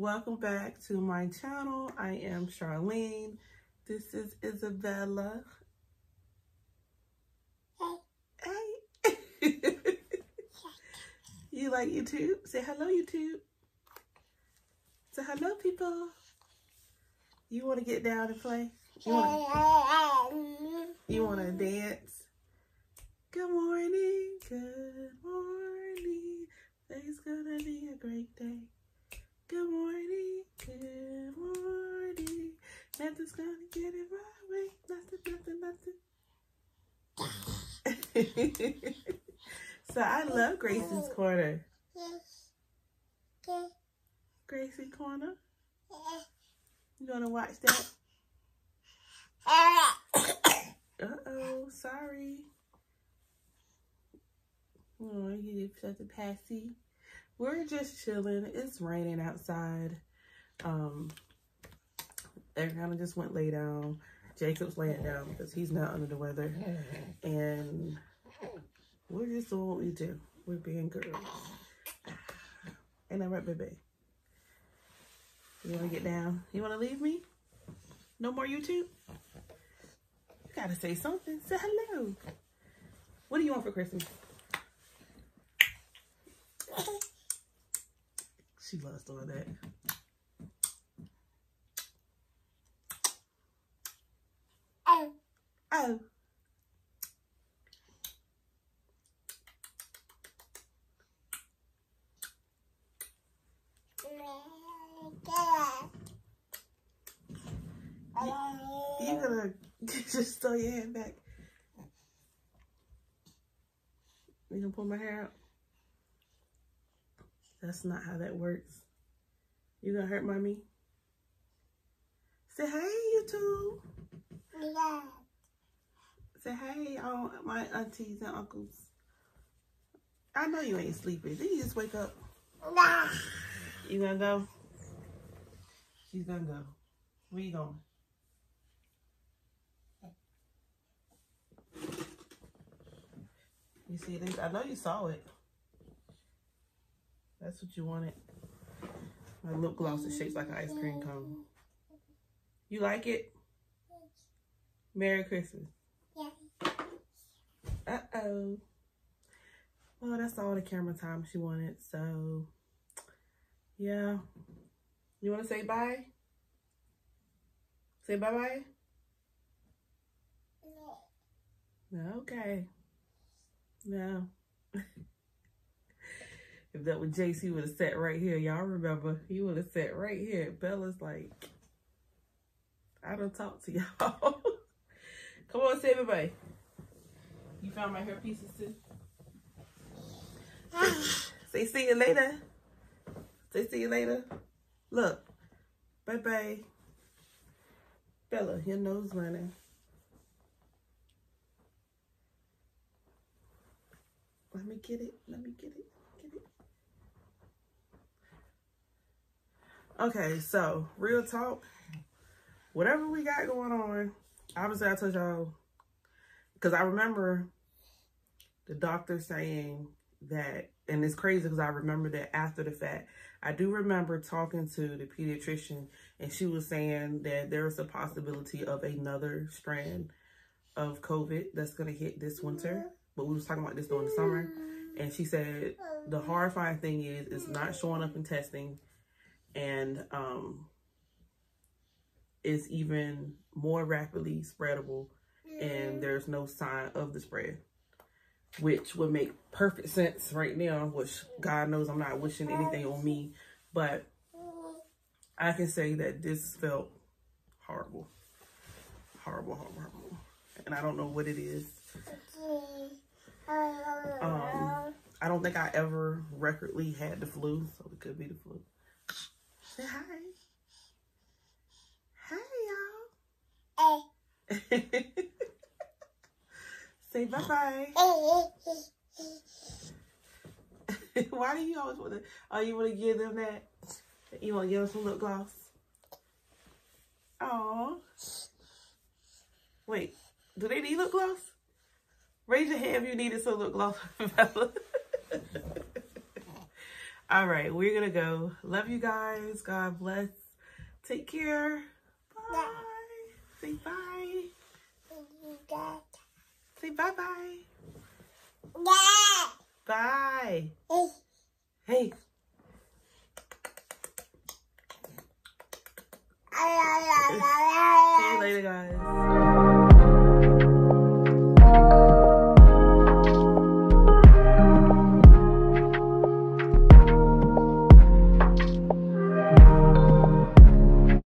welcome back to my channel. I am Charlene. This is Isabella. Hey. Hey. you like YouTube? Say hello, YouTube. Say hello, people. You want to get down and play? You want to dance? Good morning. Good morning. Today's gonna be a great day. Good morning, good morning. Nothing's gonna get it right way. Nothing, nothing, nothing. so I love Gracie's Corner. Gracie Corner. You gonna watch that? Uh-oh, sorry. Oh, you such a passy. We're just chilling. It's raining outside. Um, Ariana just went lay down. Jacob's laying down because he's not under the weather. And we're just doing what we do. We're being girls. Ain't that right, baby? You want to get down? You want to leave me? No more YouTube? You gotta say something. Say hello. What do you want for Christmas? She loves doing that. Oh. Oh. You gonna just throw your hand back. You gonna pull my hair out? That's not how that works. You gonna hurt mommy? Say hey, YouTube. Yeah. Say hey, all my aunties and uncles. I know you ain't sleeping. Then you just wake up? Nah. You gonna go? She's gonna go. Where you going? You see this? I know you saw it. That's what you wanted. My lip gloss is shaped like an ice cream cone. You like it? Merry Christmas. Yeah. Uh-oh. Well, that's all the camera time she wanted. So, yeah. You want to say bye? Say bye-bye? No. Okay. No. if that was Jace, he would have sat right here. Y'all remember? He would have sat right here. Bella's like, I don't talk to y'all. Come on, say bye-bye. You found my hair pieces too? Say see you later. Say see you later. Look. Bye-bye. Bella, your nose running. Let me get it. Let me get it. Get it. Okay, so real talk. Whatever we got going on, obviously I told y'all because I remember the doctor saying that, and it's crazy because I remember that after the fact. I do remember talking to the pediatrician, and she was saying that there is a possibility of another strand of COVID that's going to hit this winter. But we was talking about this during the summer. And she said the horrifying thing is it's not showing up in testing and um, is even more rapidly spreadable and there's no sign of the spread, which would make perfect sense right now, which God knows I'm not wishing anything on me, but I can say that this felt horrible, horrible, horrible, horrible. And I don't know what it is. Um, I don't think I ever recordly had the flu, so it could be the flu. Say hi. Hi, y'all. Say bye-bye. Why do you always want to, oh, you want to give them that? You want to give them some lip gloss? Oh. Wait, do they need lip gloss? Raise your hand if you needed some lip gloss. All right, we're gonna go. Love you guys. God bless. Take care. Bye. Say bye. Say bye bye. Bye. Hey. La la la la